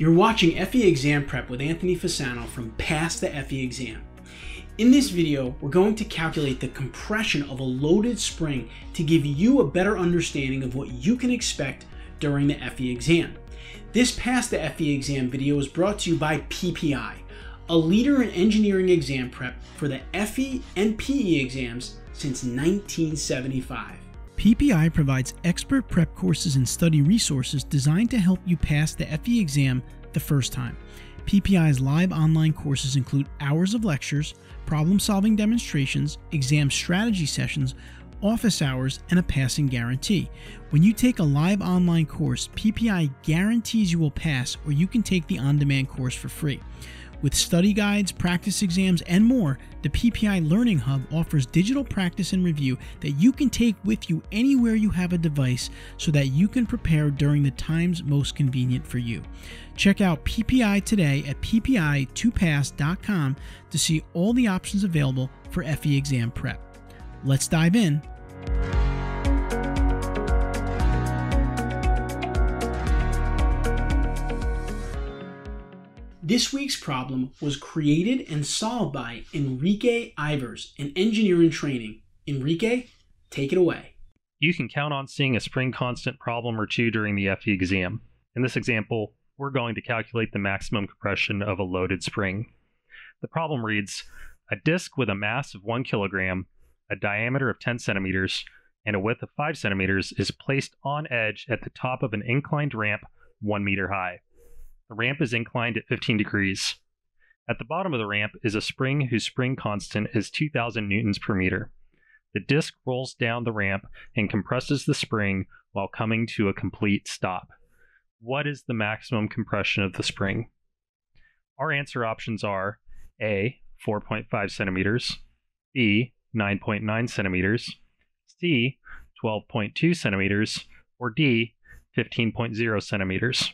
You're watching FE Exam Prep with Anthony Fasano from Pass the FE Exam. In this video, we're going to calculate the compression of a loaded spring to give you a better understanding of what you can expect during the FE exam. This Pass the FE Exam video is brought to you by PPI, a leader in engineering exam prep for the FE and PE exams since 1975. PPI provides expert prep courses and study resources designed to help you pass the FE exam the first time. PPI's live online courses include hours of lectures, problem solving demonstrations, exam strategy sessions, office hours, and a passing guarantee. When you take a live online course, PPI guarantees you will pass, or you can take the on demand course for free. With study guides, practice exams, and more, the PPI Learning Hub offers digital practice and review that you can take with you anywhere you have a device so that you can prepare during the times most convenient for you. Check out PPI today at ppi2pass.com to see all the options available for FE exam prep. Let's dive in. This week's problem was created and solved by Enrique Ivers, an engineer in training. Enrique, take it away. You can count on seeing a spring constant problem or two during the FE exam. In this example, we're going to calculate the maximum compression of a loaded spring. The problem reads, a disk with a mass of 1 kilogram, a diameter of 10 centimeters, and a width of 5 centimeters is placed on edge at the top of an inclined ramp 1 meter high. The ramp is inclined at 15 degrees. At the bottom of the ramp is a spring whose spring constant is 2000 newtons per meter. The disc rolls down the ramp and compresses the spring while coming to a complete stop. What is the maximum compression of the spring? Our answer options are A, 4.5 centimeters, B, 9.9 centimeters, C, 12.2 centimeters, or D, 15.0 centimeters.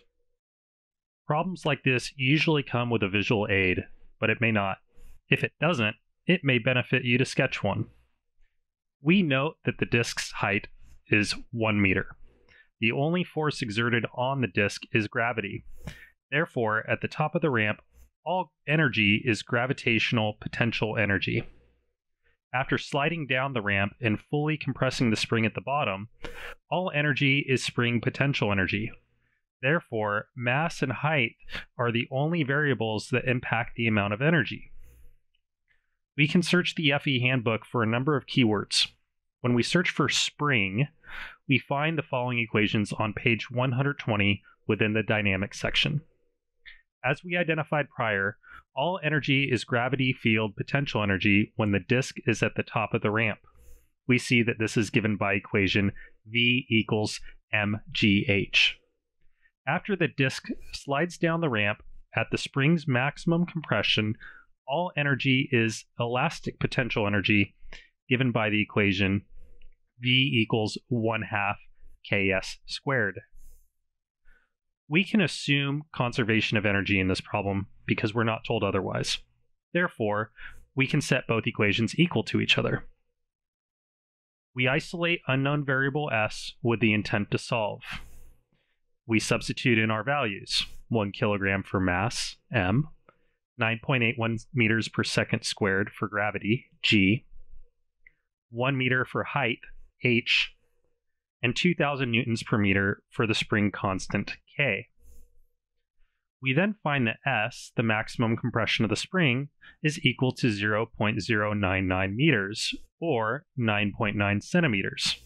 Problems like this usually come with a visual aid, but it may not. If it doesn't, it may benefit you to sketch one. We note that the disk's height is 1 meter. The only force exerted on the disk is gravity. Therefore, at the top of the ramp, all energy is gravitational potential energy. After sliding down the ramp and fully compressing the spring at the bottom, all energy is spring potential energy, Therefore, mass and height are the only variables that impact the amount of energy. We can search the FE handbook for a number of keywords. When we search for spring, we find the following equations on page 120 within the dynamics section. As we identified prior, all energy is gravity field potential energy when the disk is at the top of the ramp. We see that this is given by equation V equals mgh. After the disk slides down the ramp at the spring's maximum compression, all energy is elastic potential energy given by the equation V equals 1 half Ks squared. We can assume conservation of energy in this problem because we're not told otherwise. Therefore, we can set both equations equal to each other. We isolate unknown variable s with the intent to solve we substitute in our values 1 kilogram for mass, m, 9.81 meters per second squared for gravity, g, 1 meter for height, h, and 2000 newtons per meter for the spring constant, k. We then find that S, the maximum compression of the spring, is equal to 0.099 meters, or 9.9 centimeters.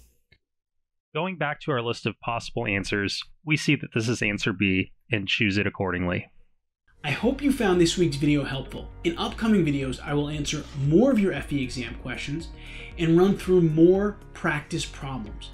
Going back to our list of possible answers, we see that this is answer B and choose it accordingly. I hope you found this week's video helpful. In upcoming videos, I will answer more of your FE exam questions and run through more practice problems.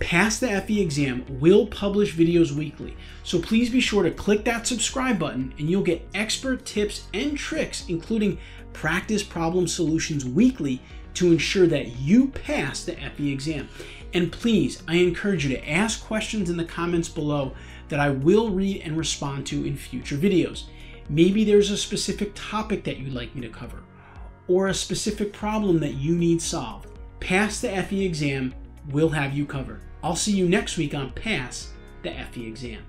Pass the FE exam will publish videos weekly, so please be sure to click that subscribe button and you'll get expert tips and tricks, including practice problem solutions weekly to ensure that you pass the FE exam. And please, I encourage you to ask questions in the comments below that I will read and respond to in future videos. Maybe there's a specific topic that you'd like me to cover, or a specific problem that you need solved. Pass the FE exam, we'll have you covered. I'll see you next week on Pass the FE exam.